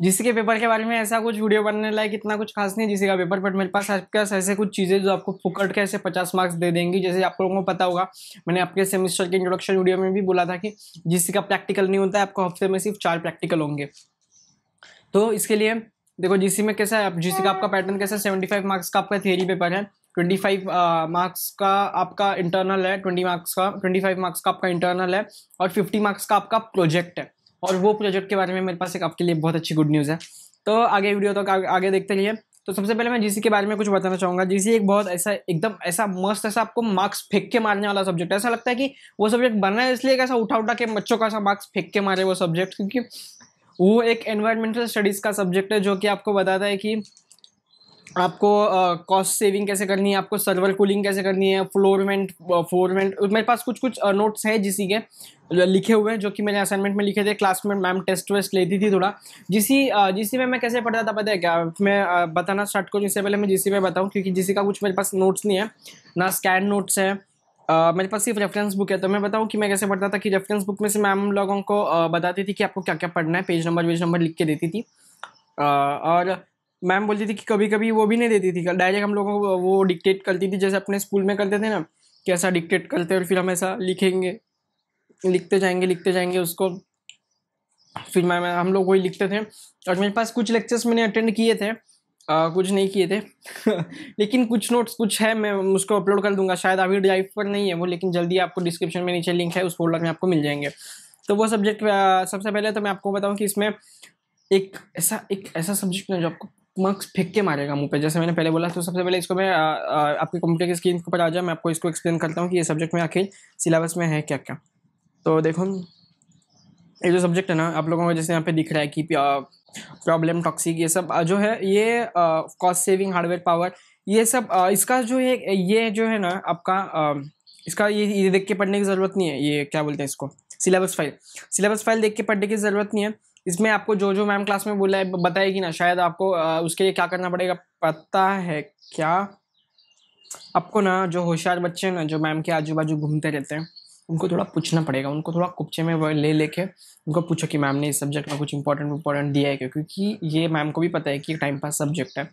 जिसी के पेपर के बारे में ऐसा कुछ वीडियो बनने लायक इतना कुछ खास नहीं जिसी का पेपर बट मेरे पास आपके पास ऐसे कुछ चीज़ें जो आपको फुकट के ऐसे पचास मार्क्स दे देंगी, जैसे आप लोगों को पता होगा। मैंने आपके सेमिस्टर के इंट्रोडक्शन वीडियो में भी बोला था कि जिसी का प्रैक्टिकल नहीं होता है, आपको हफ़्ते में सिर्फ़ चार प्रैक्टिकल होंगे। तो इसके लिए देखो, जीसी में कैसा है जीसी का आपका पैटर्न कैसा है सेवेंटी फाइव मार्क्स का आपका थियरी पेपर है ट्वेंटी फाइव मार्क्स का आपका इंटरनल है ट्वेंटी मार्क्स का ट्वेंटी फाइव मार्क्स का आपका इंटरनल है, और फिफ्टी मार्क्स का आपका प्रोजेक्ट है। और वो प्रोजेक्ट के बारे में मेरे पास एक आपके लिए बहुत अच्छी गुड न्यूज़ है। तो आगे वीडियो तक तो आगे, आगे देखते रहिए। तो सबसे पहले मैं जीसी के बारे में कुछ बताना चाहूँगा। जीसी एक बहुत ऐसा एकदम ऐसा मस्त ऐसा आपको मार्क्स फेंक के मारने वाला सब्जेक्ट है। ऐसा लगता है कि वो सब्जेक्ट बना है इसलिए ऐसा उठा उठा के बच्चों का ऐसा मार्क्स फेंक के मारे वो सब्जेक्ट क्योंकि वो एक एनवायरमेंटल स्टडीज़ का सब्जेक्ट है जो कि आपको बताता है कि आपको कॉस्ट uh, सेविंग कैसे करनी है आपको सर्वर कूलिंग कैसे करनी है फ्लोरमेंट फ्लोरमेंट मेरे पास कुछ कुछ नोट्स हैं जिसी के लिखे हुए हैं जो कि मैंने असाइनमेंट में लिखे थे क्लास में मैम टेस्ट वेस्ट लेती थी थोड़ा। जिसी जिसी में मैं कैसे पढ़ता था पता है क्या? मैं बताना स्टार्ट करूँ इससे पहले मैं जिसी में बताऊँ क्योंकि जिसी का कुछ मेरे पास नोट्स नहीं है ना स्कैन नोट्स है Uh, मेरे पास सिर्फ़ रेफरेंस बुक है। तो मैं बताऊँ कि मैं कैसे पढ़ता था कि रेफरेंस बुक में से मैम लोगों को uh, बताती थी कि आपको क्या क्या पढ़ना है पेज नंबर वेज नंबर लिख के देती थी। uh, और मैम बोलती थी कि कभी कभी वो भी नहीं देती थी। डायरेक्ट हम लोगों को वो डिक्टेट करती थी जैसे अपने स्कूल में करते थे ना कि ऐसा डिक्टेट करते और फिर हम ऐसा लिखेंगे। लिखते जाएँगे लिखते जाएँगे उसको। फिर मैम हम लोग वही लिखते थे और मेरे पास कुछ लेक्चर्स मैंने अटेंड किए थे। आ, कुछ नहीं किए थे। लेकिन कुछ नोट्स कुछ है मैं उसको अपलोड कर दूँगा। शायद अभी ड्राइव पर नहीं है वो लेकिन जल्दी आपको डिस्क्रिप्शन में नीचे लिंक है उस फोल्डर में आपको मिल जाएँगे। तो वो सब्जेक्ट सबसे पहले तो मैं आपको बताऊँ कि इसमें एक ऐसा एक ऐसा सब्जेक्ट है जो आपको मार्क्स फेंक के मारेगा मुँह पे। जैसे मैंने पहले बोला तो सबसे पहले इसको मैं आपके कंप्यूटर की स्क्रीन के ऊपर आ जाए मैं आपको इसको एक्सप्लेन करता हूँ कि ये सब्जेक्ट में आखिर सिलेबस में है क्या क्या तो देखो ये जो सब्जेक्ट है ना आप लोगों को जैसे यहाँ पे दिख रहा है कि प्रॉब्लम टॉक्सिक ये सब जो है ये कॉस्ट सेविंग हार्डवेयर पावर ये सब आ, इसका जो है ये जो है ना आपका आ, इसका ये ये देख के पढ़ने की ज़रूरत नहीं है ये क्या बोलते हैं इसको? सिलेबस फ़ाइल सिलेबस फ़ाइल देख के पढ़ने की ज़रूरत नहीं है। इसमें आपको जो जो मैम क्लास में बोला है बताएगी ना, शायद आपको उसके लिए क्या करना पड़ेगा, पता है क्या? आपको ना, जो होशियार बच्चे हैं ना, जो मैम के आजू बाजू घूमते रहते हैं, उनको थोड़ा पूछना पड़ेगा, उनको थोड़ा कुप्चे में ले लेके, उनको पूछो कि मैम ने इस सब्जेक्ट में कुछ इंपॉर्टेंट इंपॉर्टेंट दिया है, क्योंकि ये मैम को भी पता है कि टाइम पास सब्जेक्ट है।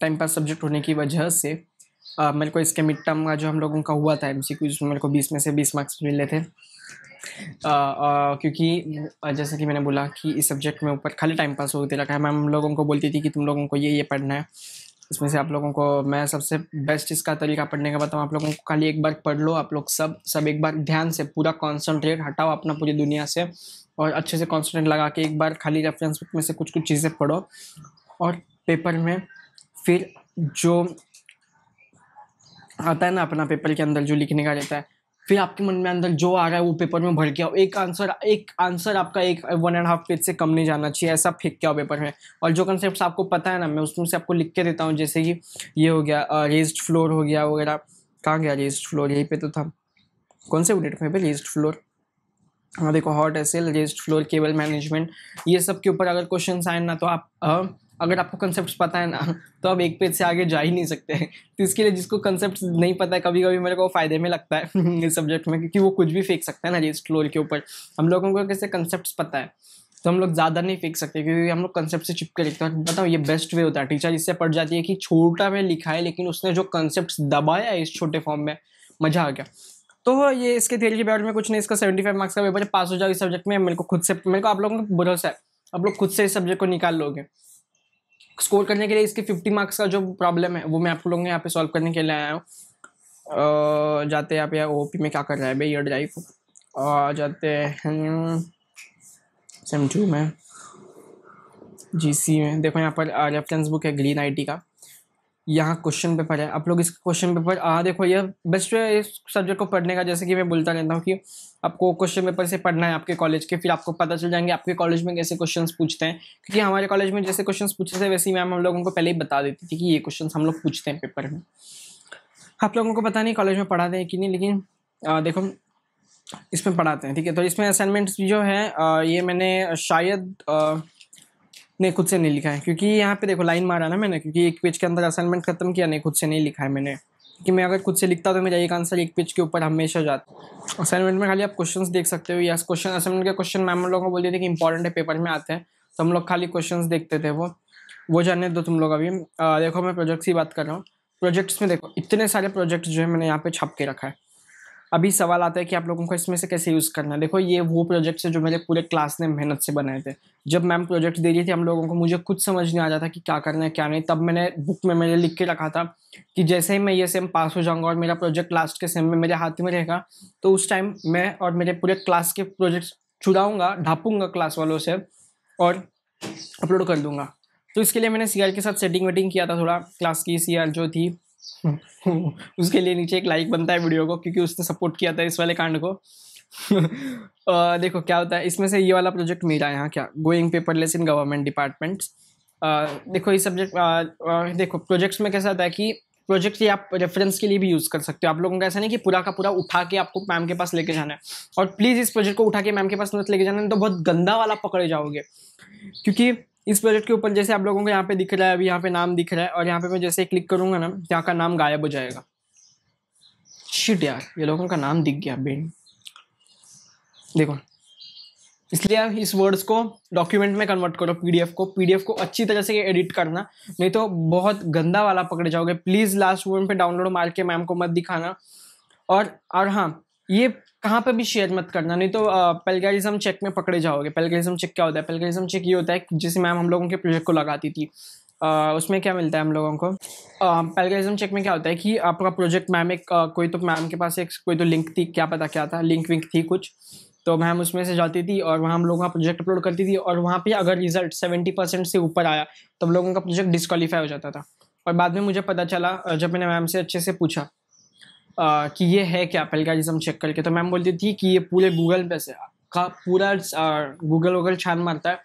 टाइम पास सब्जेक्ट होने की वजह से मेरे को इसके मिड टर्म का जो हम लोगों का हुआ था एम सी मेरे को बीस में से बीस मार्क्स मिले थे क्योंकि जैसे कि मैंने बोला कि इस सब्जेक्ट में ऊपर खाली टाइम पास होते रखा है मैम लोगों को बोलती थी कि तुम लोगों को ये ये पढ़ना है। इसमें से आप लोगों को, मैं सबसे बेस्ट इसका तरीका पढ़ने का बताऊँ, आप लोगों को खाली एक बार पढ़ लो, आप लोग सब सब एक बार ध्यान से पूरा कॉन्सनट्रेट हटाओ अपना पूरी दुनिया से, और अच्छे से कॉन्सेंट्रेट लगा के एक बार खाली रेफरेंस बुक में से कुछ कुछ चीज़ें पढ़ो। और पेपर में फिर जो आता है ना अपना पेपर के अंदर जो लिखने का रहता है फिर आपके मन में अंदर जो आ रहा है वो पेपर में भर के आओ। एक आंसर एक आंसर आपका एक वन एंड हाफ़ पेज से कम नहीं जाना चाहिए, ऐसा फेंक के आओ पेपर में। और जो कंसेप्ट आपको पता है ना, मैं उसमें से आपको लिख के देता हूँ, जैसे कि ये हो गया रेस्ड फ्लोर हो गया वगैरह। कहाँ गया रेस्ड फ्लोर यहीं पे तो था। कौन से यूनिट में रेस्ड फ्लोर हाँ देखो hot aisle raised floor cable management ये सब के ऊपर अगर क्वेश्चन आए ना तो आप अगर आपको कंसेप्ट पता है ना तो आप एक पेज से आगे जा ही नहीं सकते। तो इसके लिए जिसको कंसेप्ट नहीं पता है कभी कभी मेरे को फ़ायदे में लगता है इस सब्जेक्ट में, क्योंकि वो कुछ भी फेंक सकता है ना रेस्ट फ्लोर के ऊपर। हम लोगों को कैसे कंसेप्ट पता है तो हम लोग ज़्यादा नहीं फेंक सकते, क्योंकि हम लोग कंसेप्ट से चिपके लिखते हैं। बताओ, ये बेस्ट वे होता है। टीचर इससे पढ़ जाती है कि छोटा में लिखा है, लेकिन उसने जो कंसेप्ट दबाया इस छोटे फॉर्म में, मज़ा आ गया। तो ये इसके थियरी के बारे में कुछ नहीं, इसका सेवेंटी फाइव मार्क्स का पेपर पास हो जाओ इस सब्जेक्ट में, मेरे को खुद से, मेरे को आप लोगों को भरोसा है, आप लोग खुद से इस सब्जेक्ट को निकाल लोगे। स्कोर करने के लिए इसके फिफ्टी मार्क्स का जो प्रॉब्लम है, वो मैं आप लोगों ने यहाँ पे सॉल्व करने के लिए आया हूँ। जाते यहाँ पे ओ पी में क्या कर रहा है भाई ड्राइव और जाते हैं। सेम टू में। जी सी में। देखो यहाँ पर रेफरेंस बुक है ग्रीन आईटी का। यहाँ क्वेश्चन पेपर है। आप लोग इस क्वेश्चन पेपर आ, देखो ये बेस्ट है इस सब्जेक्ट को पढ़ने का, जैसे कि मैं बोलता रहता हूँ कि आपको क्वेश्चन पेपर से पढ़ना है आपके कॉलेज के, फिर आपको पता चल जाएँगे आपके कॉलेज में कैसे क्वेश्चंस पूछते हैं। क्योंकि हमारे कॉलेज में जैसे क्वेश्चन पूछे थे, वैसे ही मैम हम लोगों को पहले ही बता देती थी कि ये क्वेश्चन हम लोग पूछते हैं पेपर में। आप लोगों को पता नहीं कॉलेज में पढ़ाते हैं कि नहीं, लेकिन देखो, इसमें पढ़ाते हैं, ठीक है? तो इसमें असाइनमेंट्स जो है ये मैंने शायद नहीं खुद से नहीं लिखा है। क्योंकि यहाँ पे देखो लाइन मारा ना मैंने क्योंकि एक पेज के अंदर असाइनमेंट खत्म किया नहीं खुद से नहीं लिखा है मैंने। कि मैं अगर खुद से लिखता तो मेरा एक आंसर एक पेज के ऊपर हमेशा जाता असाइनमेंट में खाली आप क्वेश्चंस देख सकते हो या क्वेश्चन असाइनमेंट के क्वेश्चन मैम लोगों को बोलते थे कि इंपॉर्टेंट है पेपर में आते हैं। तो हम लोग खाली क्वेश्चन देखते थे वो। वो जानने दो तुम लोग अभी। आ, देखो मैं प्रोजेक्ट्स की बात कर रहा हूँ। प्रोजेक्ट्स में देखो इतने सारे प्रोजेक्ट्स जो है मैंने यहाँ पे छाप के रखा है। अभी सवाल आता है कि आप लोगों को इसमें से कैसे यूज़ करना है। देखो, ये वो प्रोजेक्ट्स है जो मेरे पूरे क्लास ने मेहनत से बनाए थे। जब मैम प्रोजेक्ट दे रही थी हम लोगों को, मुझे कुछ समझ नहीं आ था कि क्या करना है, क्या नहीं। तब मैंने बुक में मैंने लिख के रखा था कि जैसे ही मैं ये सेम पास हो जाऊँगा और मेरा प्रोजेक्ट लास्ट के सेम में मेरे हाथ में रहेगा तो उस टाइम मैं और मेरे पूरे क्लास के प्रोजेक्ट्स छुड़ाऊँगा, ढापूँगा क्लास वालों से और अपलोड कर दूँगा। तो इसके लिए मैंने सीएल के साथ सेटिंग वेटिंग किया था थोड़ा। क्लास की सीएल जो थी उसके लिए नीचे एक लाइक बनता है वीडियो को क्योंकि उसने सपोर्ट किया था इस वाले कांड को। आ, देखो क्या होता है इसमें से ये वाला प्रोजेक्ट मेरा यहाँ क्या? Going paperless in government departments देखो ये सब्जेक्ट देखो प्रोजेक्ट्स में कैसा होता है कि प्रोजेक्ट ये आप रेफरेंस के लिए भी यूज़ कर सकते हो। आप लोगों का ऐसा नहीं कि पूरा का पूरा उठा के आपको मैम के पास लेके जाना है। और प्लीज़ इस प्रोजेक्ट को उठा के मैम के पास मत लेके जाना है तो बहुत गंदा वाला पकड़े जाओगे। क्योंकि इस प्रोजेक्ट के ऊपर जैसे आप लोगों को यहाँ पे दिख रहा है, अभी यहाँ पे नाम दिख रहा है और यहाँ पे मैं जैसे क्लिक करूँगा ना, यहाँ का नाम गायब हो जाएगा। शिट यार, ये लोगों का नाम दिख गया, बेन। देखो, इसलिए आप इस वर्ड्स को डॉक्यूमेंट में कन्वर्ट करो पीडीएफ को। पीडीएफ को अच्छी तरह से एडिट करना, नहीं तो बहुत गंदा वाला पकड़ जाओगे। प्लीज़ लास्ट मोमेंट पे डाउनलोड मार के मैम को मत दिखाना। और और हाँ ये कहाँ पे भी शेयर मत करना नहीं तो पेलगरिज्म चेक में पकड़े जाओगे। पेलगरिज्म चेक क्या होता है? पेलगरिज्म चेक ये होता है जिसे मैम हम लोगों के प्रोजेक्ट को लगाती थी आ, उसमें क्या मिलता है हम लोगों को? पेलगरिज्म चेक में क्या होता है कि आपका प्रोजेक्ट मैम एक आ, कोई तो मैम के पास एक कोई तो लिंक थी क्या पता क्या था लिंक विंक थी कुछ तो मैम उसमें से जाती थी और वहाँ हम लोग वहाँ प्रोजेक्ट अपलोड करती थी और वहाँ पे अगर रिज़ल्ट सेवेंटी परसेंट से ऊपर आया तो हम लोगों का प्रोजेक्ट डिस्कालीफाई हो जाता था। और बाद में मुझे पता चला जब मैंने मैम से अच्छे से पूछा कि ये है क्या पेलगारिज्म चेक करके तो मैम बोलती थी कि ये पूरे गूगल पे से, का पूरा गूगल वूगल छान मारता है।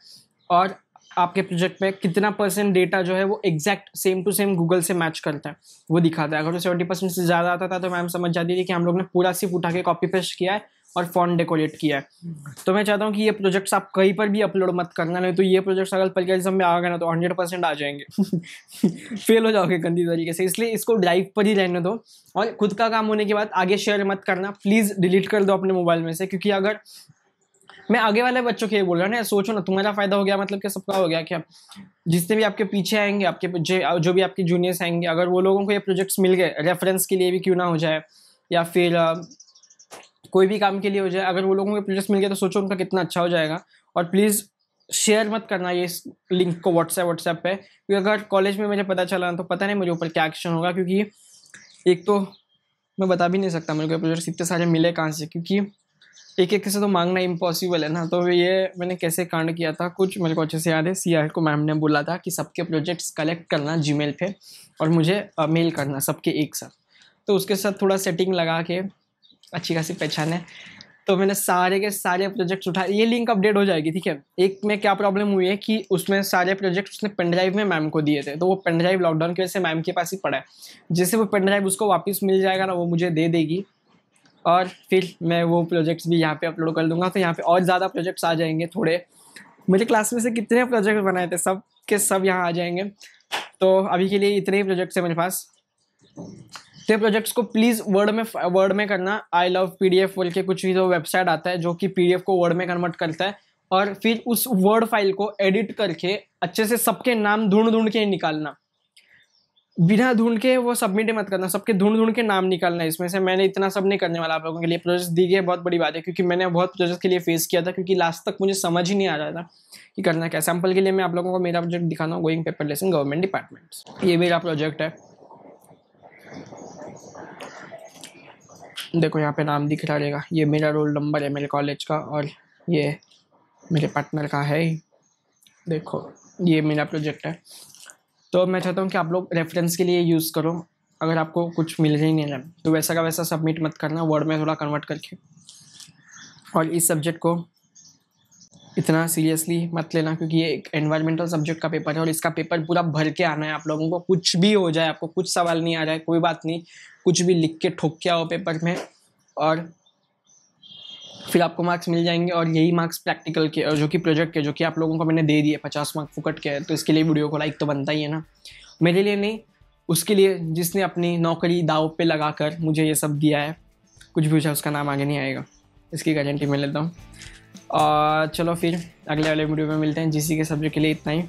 और आपके प्रोजेक्ट में कितना परसेंट डेटा जो है वो exact same to same Google से मैच करता है, वो दिखाता है। अगर तो सेवेंटी परसेंट से ज़्यादा आता था तो मैम समझ जाती थी कि हम लोग ने पूरा सिर्फ़ उठा के कॉपी पेस्ट किया है और फॉन्ट डेकोरेट किया है। तो मैं चाहता हूँ कि ये प्रोजेक्ट्स आप कहीं पर भी अपलोड मत करना, नहीं तो ये प्रोजेक्ट्स अगर प्लगरिज्म में आ गए ना तो हंड्रेड परसेंट आ जाएँगे। फेल हो जाओगे गंदी तरीके से, इसलिए इसको ड्राइव पर ही रहने दो। और खुद का काम होने के बाद आगे शेयर मत करना प्लीज़ डिलीट कर दो अपने मोबाइल में से, क्योंकि अगर मैं आगे वाले बच्चों के लिए बोल रहा हूँ ना सोचो ना, तुम्हारा फ़ायदा हो गया मतलब कि सबका हो गया क्या जितने भी आपके पीछे आएँगे, आपके जो भी आपके जूनियर्स आएँगे, अगर वो लोगों को ये प्रोजेक्ट्स मिल गए रेफरेंस के लिए भी क्यों ना हो जाए, या फिर कोई भी काम के लिए हो जाए, अगर वो लोगों को प्रोजेक्ट्स मिल गए तो सोचो उनका कितना अच्छा हो जाएगा। और प्लीज़ शेयर मत करना ये इस लिंक को व्हाट्सएप व्हाट्सएप पे, क्योंकि अगर कॉलेज में मुझे पता चला तो पता नहीं मुझे ऊपर क्या एक्शन होगा, क्योंकि एक तो मैं बता भी नहीं सकता मेरे को प्रोजेक्ट्स इतने सारे मिले कहाँ से, क्योंकि एक एक से तो मांगना इम्पॉसिबल है ना। तो ये मैंने कैसे कांड किया था, कुछ मेरे को अच्छे से याद है। सी को मैम ने बोला था कि सबके प्रोजेक्ट्स कलेक्ट करना जी पे और मुझे मेल करना सबके एक साथ। तो उसके साथ थोड़ा सेटिंग लगा के अच्छी खासी पहचान है। तो मैंने सारे के सारे प्रोजेक्ट्स उठाए ये लिंक अपडेट हो जाएगी, ठीक है? एक में क्या प्रॉब्लम हुई है कि उसमें सारे प्रोजेक्ट्स उसने पेन ड्राइव में मैम को दिए थे। तो वो पेन ड्राइव लॉकडाउन की वजह से मैम के पास ही पड़ा है। जैसे वो पेन ड्राइव उसको वापस मिल जाएगा ना, वो मुझे दे देगी। और फिर मैं वो प्रोजेक्ट्स भी यहाँ पे अपलोड कर दूँगा तो यहाँ पे और ज़्यादा प्रोजेक्ट्स आ जाएँगे थोड़े। मेरे क्लास में से कितने प्रोजेक्ट बनाए थे? सब के सब यहाँ आ जाएँगे। तो अभी के लिए इतने ही प्रोजेक्ट्स हैं मेरे पास। तो प्रोजेक्ट्स को प्लीज़ वर्ड में वर्ड में करना। I love P D F बोल के कुछ भी तो वेबसाइट आता है जो कि पी डी एफ़ को वर्ड में कन्वर्ट करता है। और फिर उस वर्ड फ़ाइल को एडिट करके अच्छे से सबके नाम ढूंढ ढूंढ के निकालना। बिना ढूंढ के वो सबमिट मत करना, सबके ढूंढ ढूंढ के नाम निकालना है इसमें से। मैंने इतना सब नहीं करने वाला आप लोगों के लिए। प्रोजेक्ट दी गई बहुत बड़ी बात है, क्योंकि मैंने बहुत प्रोजेक्ट के लिए फेस किया था, क्योंकि लास्ट तक मुझे समझ ही नहीं आ रहा था कि करना क्या सैंपल के लिए मैं आप लोगों को मेरा प्रोजेक्ट दिखाना हूँ going paper lesson government department ये मेरा प्रोजेक्ट है। देखो, यहाँ पे नाम दिख रहा रहेगा। ये मेरा रोल नंबर है मेरे कॉलेज का, और ये मेरे पार्टनर का है देखो, ये मेरा प्रोजेक्ट है। तो मैं चाहता हूँ कि आप लोग रेफरेंस के लिए यूज़ करो। अगर आपको कुछ मिल ही नहीं रहा तो वैसा का वैसा सबमिट मत करना वर्ड में थोड़ा कन्वर्ट करके। और इस सब्जेक्ट को इतना सीरियसली मत लेना, क्योंकि ये एक एनवायरमेंटल सब्जेक्ट का पेपर है और इसका पेपर पूरा भर के आना है आप लोगों को। कुछ भी हो जाए आपको, कुछ सवाल नहीं आ रहा है, कोई बात नहीं। कुछ भी लिख के ठोक के आओ पेपर में और फिर आपको मार्क्स मिल जाएँगे और यही मार्क्स प्रैक्टिकल के, जो कि प्रोजेक्ट के, जो कि आप लोगों को मैंने दे दिए, पचास मार्क्स फुकट के तो इसके लिए वीडियो को लाइक तो बनता ही है ना। मेरे लिए नहीं, उसके लिए जिसने अपनी नौकरी दाव पे लगाकर मुझे ये सब दिया है, कुछ भी पूछा उसका नाम आगे नहीं आएगा। इसकी गारंटी मैं लेता हूँ। और चलो फिर अगले वाले वीडियो में मिलते हैं, जिसी के सब्जेक्ट के लिए इतना ही।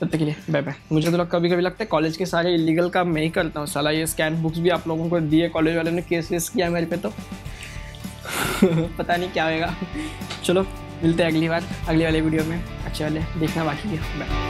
तब तक के लिए बाय बाय मुझे तो लग कभी कभी लगता है कॉलेज के सारे इलीगल काम मैं ही करता हूँ। साला ये स्कैन बुक्स भी आप लोगों को दिए कॉलेज वाले ने केस वेस किया मेरे पे तो। पता नहीं क्या होएगा। चलो, मिलते हैं अगली बार, अगले वाले वीडियो में। अच्छे वाले, देखना बाकी है बाय